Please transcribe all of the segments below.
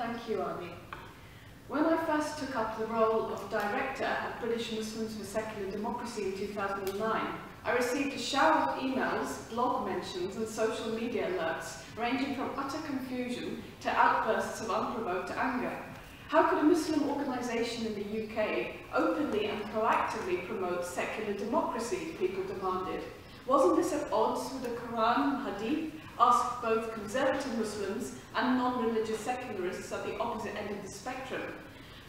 Thank you, Arnie. When I first took up the role of director at British Muslims for Secular Democracy in 2009, I received a shower of emails, blog mentions and social media alerts ranging from utter confusion to outbursts of unprovoked anger. How could a Muslim organisation in the UK openly and proactively promote secular democracy, people demanded? Wasn't this at odds with the Quran Hadith asked both conservative Muslims and non-religious secularists at the opposite end of the spectrum.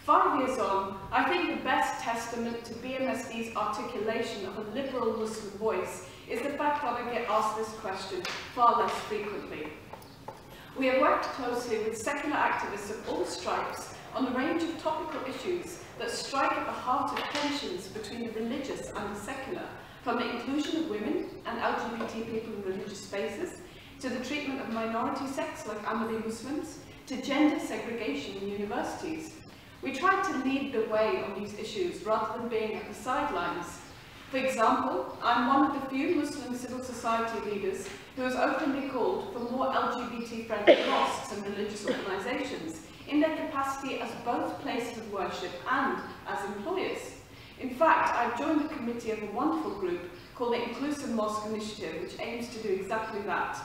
Five years on, I think the best testament to BMSD's articulation of a liberal Muslim voice is the fact that I get asked this question far less frequently. We have worked closely with secular activists of all stripes on a range of topical issues that strike at the heart of tensions between the religious and the secular, from the inclusion of women and LGBT people in religious spaces, to the treatment of minority sects like Ahmadi Muslims, to gender segregation in universities. We tried to lead the way on these issues rather than being at the sidelines. For example, I'm one of the few Muslim civil society leaders who has openly called for more LGBT-friendly mosques and religious organisations in their capacity as both places of worship and as employers. In fact, I've joined the committee of a wonderful group called the Inclusive Mosque Initiative, which aims to do exactly that,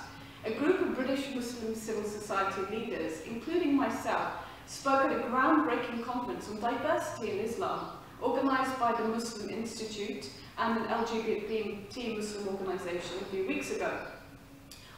a group of British Muslim civil society leaders, including myself, spoke at a groundbreaking conference on diversity in Islam, organised by the Muslim Institute and an LGBT Muslim organisation a few weeks ago.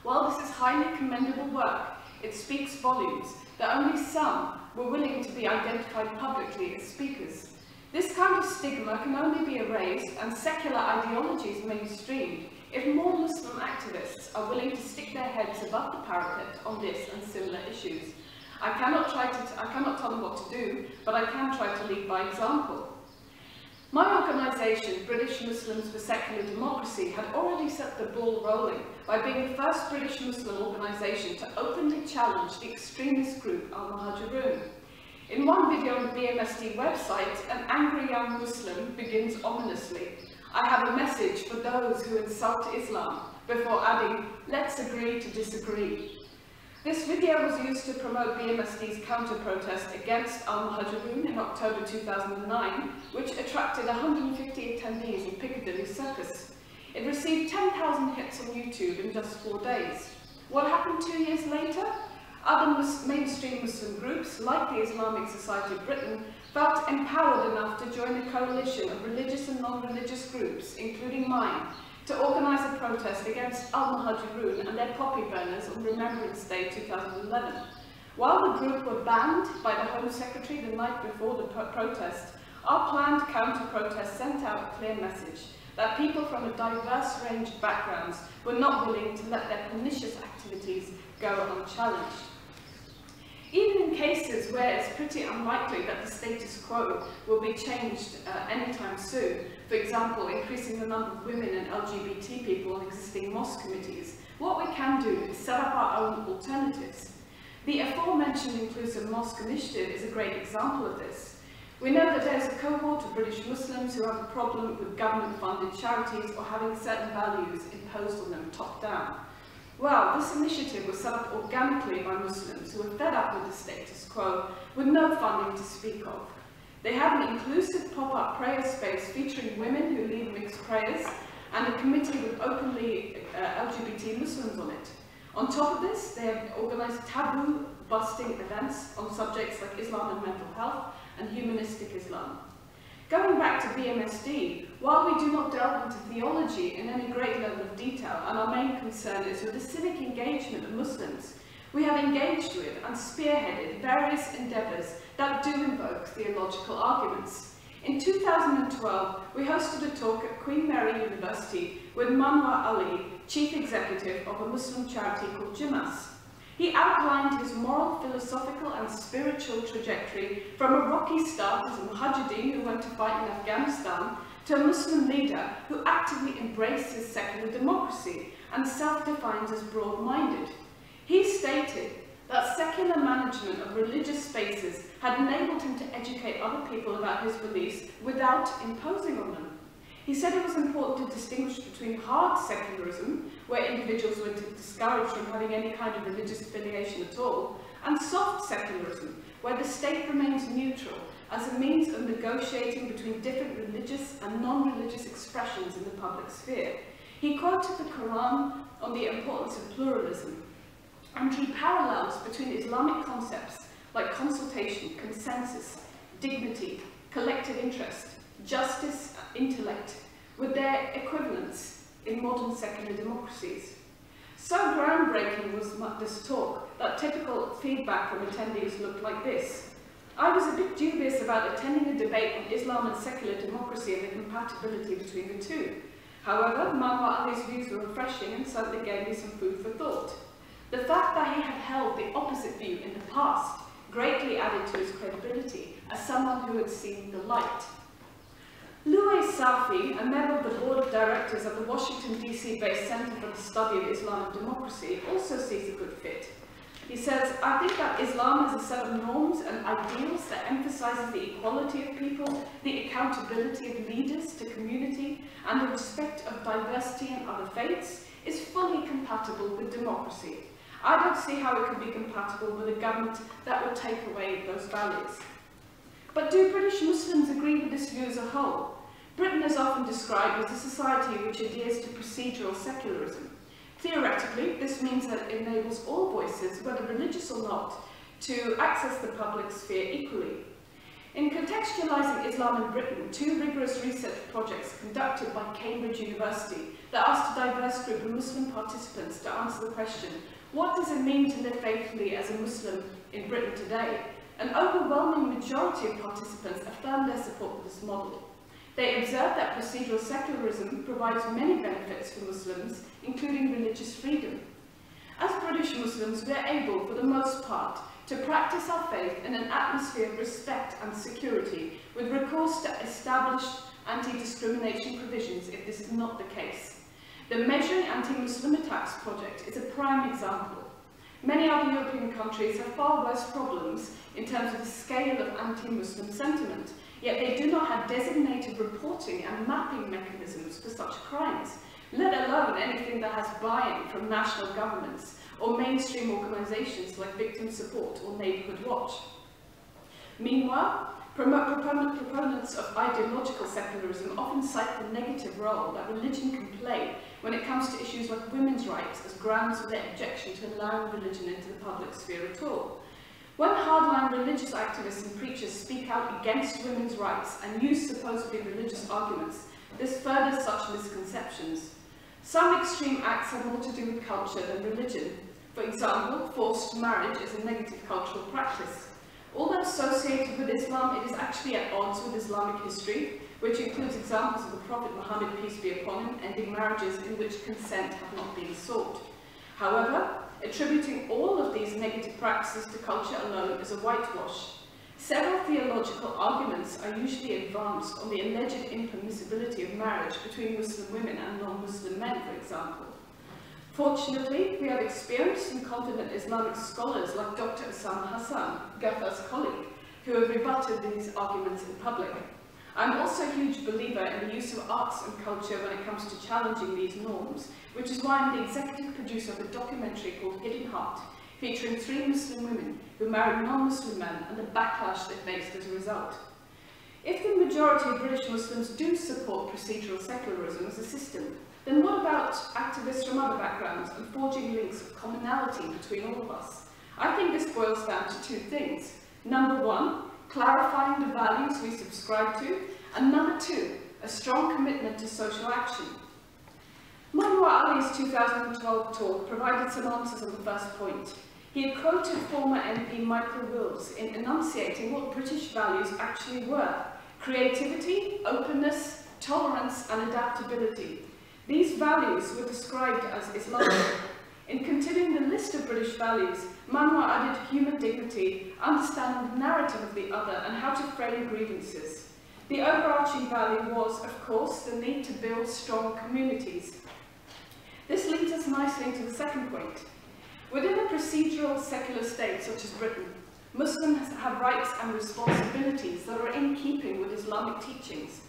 While this is highly commendable work, it speaks volumes that only some were willing to be identified publicly as speakers. This kind of stigma can only be erased and secular ideologies mainstreamed if more Muslim activists are willing to stick their heads above the parapet on this and similar issues. I cannot, try to I cannot tell them what to do, but I can try to lead by example. My organisation, British Muslims for Secular Democracy, had already set the ball rolling by being the first British Muslim organisation to openly challenge the extremist group Al-Muhajirun. In one video on the BMSD website, an angry young Muslim begins ominously, I have a message for those who insult Islam, before adding, let's agree to disagree. This video was used to promote BMSD's counter-protest against Al-Muhajirun in October 2009, which attracted 150 attendees in Piccadilly Circus. It received 10,000 hits on YouTube in just four days. What happened two years later? Other mainstream Muslim groups, like the Islamic Society of Britain, felt empowered enough to join a coalition of religious non-religious groups, including mine, to organise a protest against Al-Muhajirun and their poppy burners on Remembrance Day 2011. While the group were banned by the Home Secretary the night before the protest, our planned counter-protest sent out a clear message that people from a diverse range of backgrounds were not willing to let their pernicious activities go unchallenged. Cases where it's pretty unlikely that the status quo will be changed uh, anytime soon, for example, increasing the number of women and LGBT people on existing mosque committees, what we can do is set up our own alternatives. The aforementioned Inclusive Mosque Initiative is a great example of this. We know that there's a cohort of British Muslims who have a problem with government-funded charities or having certain values imposed on them top-down. Well, this initiative was set up organically by Muslims who were fed up with the status quo with no funding to speak of. They have an inclusive pop-up prayer space featuring women who lead mixed prayers and a committee with openly uh, LGBT Muslims on it. On top of this, they have organised taboo-busting events on subjects like Islam and mental health and humanistic Islam. Going back to BMSD, while we do not delve into theology in any great level of detail, and our main concern is with the civic engagement of Muslims, we have engaged with and spearheaded various endeavours that do invoke theological arguments. In 2012, we hosted a talk at Queen Mary University with Manwar Ali, Chief Executive of a Muslim charity called Jimas. He outlined his moral, philosophical and spiritual trajectory from a rocky start as a mujahideen who went to fight in Afghanistan to a Muslim leader who actively embraces secular democracy and self-defines as broad-minded. He stated that secular management of religious spaces had enabled him to educate other people about his beliefs without imposing on them. He said it was important to distinguish between hard secularism, where individuals were discouraged from having any kind of religious affiliation at all, and soft secularism, where the state remains neutral as a means of negotiating between different religious and non-religious expressions in the public sphere. He quoted the Quran on the importance of pluralism and drew parallels between Islamic concepts like consultation, consensus, dignity, collective interest, justice, intellect, with their equivalents in modern secular democracies. So groundbreaking was this talk that typical feedback from attendees looked like this. I was a bit dubious about attending a debate on Islam and secular democracy and the compatibility between the two. However, Manwar Ali's views were refreshing and certainly gave me some food for thought. The fact that he had held the opposite view in the past greatly added to his credibility as someone who had seen the light. Louay Safi, a member of the board of directors of the Washington, D.C.-based Center for the Study of Islam and Democracy, also sees a good fit. He says, I think that Islam is a set of norms and ideals that emphasizes the equality of people, the accountability of leaders to community, and the respect of diversity and other faiths, is fully compatible with democracy. I don't see how it could be compatible with a government that would take away those values. But do British Muslims agree with this view as a whole? Britain is often described as a society which adheres to procedural secularism. Theoretically, this means that it enables all voices, whether religious or not, to access the public sphere equally. In contextualising Islam in Britain, two rigorous research projects conducted by Cambridge University that asked a diverse group of Muslim participants to answer the question, what does it mean to live faithfully as a Muslim in Britain today? An overwhelming majority of participants affirmed their support for this model. They observed that procedural secularism provides many benefits for Muslims, including religious freedom. As British Muslims, we are able, for the most part, to practice our faith in an atmosphere of respect and security, with recourse to established anti-discrimination provisions if this is not the case. The Measuring Anti-Muslim Attacks project is a prime example. Many other European countries have far worse problems in terms of the scale of anti-Muslim sentiment, yet they do not have designated reporting and mapping mechanisms for such crimes, let alone anything that has buy-in from national governments or mainstream organisations like Victim Support or Neighbourhood Watch. Meanwhile, proponents of ideological secularism often cite the negative role that religion can play when it comes to issues like women's rights as grounds for their objection to allowing religion into the public sphere at all. When hardline religious activists and preachers speak out against women's rights and use supposedly religious arguments, this furthers such misconceptions. Some extreme acts have more to do with culture than religion. For example, forced marriage is a negative cultural practice. Although associated with Islam, it is actually at odds with Islamic history, which includes examples of the Prophet Muhammad, peace be upon him, ending marriages in which consent had not been sought. However, attributing all of these negative practices to culture alone is a whitewash. Several theological arguments are usually advanced on the alleged impermissibility of marriage between Muslim women and non-Muslim men, for example. Fortunately, we have experienced and confident Islamic scholars like Dr. Osama Hassan, Gaffar's colleague, who have rebutted these arguments in public. I'm also a huge believer in the use of arts and culture when it comes to challenging these norms, which is why I'm the executive producer of a documentary called Hidden Heart, featuring three Muslim women who married non-Muslim men and the backlash they faced as a result. If the majority of British Muslims do support procedural secularism as a system, then what about activists from other backgrounds and forging links of commonality between all of us? I think this boils down to two things. Number one, clarifying the values we subscribe to, and number two, a strong commitment to social action. Manwar Ali's 2012 talk provided some answers on the first point. He had quoted former MP Michael Wills in enunciating what British values actually were. Creativity, openness, tolerance and adaptability. These values were described as Islamic in continuing the list of British values, Manwar added human dignity, understanding the narrative of the other and how to frame grievances. The overarching value was, of course, the need to build strong communities. This leads us nicely into the second point. Within a procedural secular state such as Britain, Muslims have rights and responsibilities that are in keeping with Islamic teachings.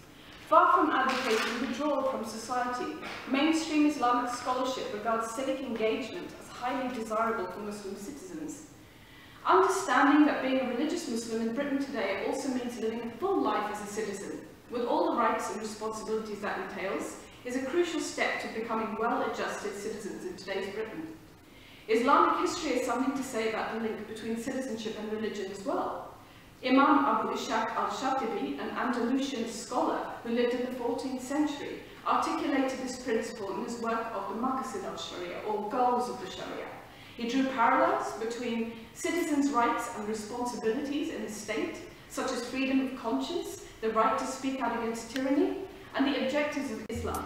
Far from advocating withdrawal from society, mainstream Islamic scholarship regards civic engagement as highly desirable for Muslim citizens. Understanding that being a religious Muslim in Britain today also means living a full life as a citizen, with all the rights and responsibilities that entails, is a crucial step to becoming well-adjusted citizens in today's Britain. Islamic history has something to say about the link between citizenship and religion as well. Imam Abu Ishaq al-Shatibi, an Andalusian scholar who lived in the 14th century, articulated this principle in his work of the Maqasid al-Sharia, or goals of the Sharia. He drew parallels between citizens' rights and responsibilities in the state, such as freedom of conscience, the right to speak out against tyranny, and the objectives of Islam,